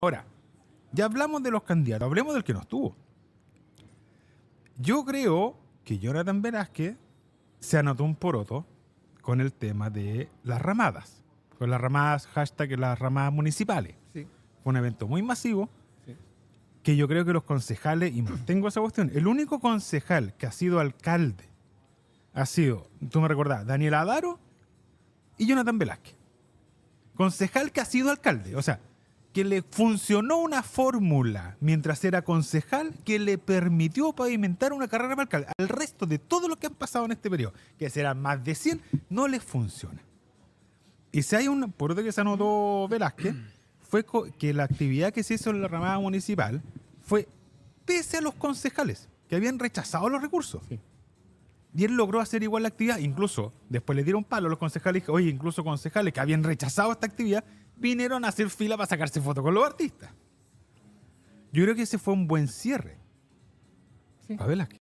Ahora, ya hablamos de los candidatos, hablemos del que no estuvo. Yo creo que Jonathan Velázquez se anotó un poroto con el tema de las ramadas. Con las ramadas, hashtag las ramadas municipales. Sí. Fue un evento muy masivo Sí. que yo creo que los concejales, y tengo esa cuestión, el único concejal que ha sido alcalde ha sido, tú me recordás, Daniel Adaro y Jonathan Velázquez. Concejal que ha sido alcalde, o sea, que le funcionó una fórmula mientras era concejal que le permitió pavimentar una carrera para alcalde. Al resto de todo lo que han pasado en este periodo, que serán más de 100, no les funciona. Y si hay un, por otro que se anotó Velázquez, fue que la actividad que se hizo en la ramada municipal fue pese a los concejales que habían rechazado los recursos. Sí. Y él logró hacer igual la actividad, incluso después le dieron palo a los concejales, oye, incluso concejales que habían rechazado esta actividad, vinieron a hacer fila para sacarse fotos con los artistas. Yo creo que ese fue un buen cierre. Sí. Velázquez.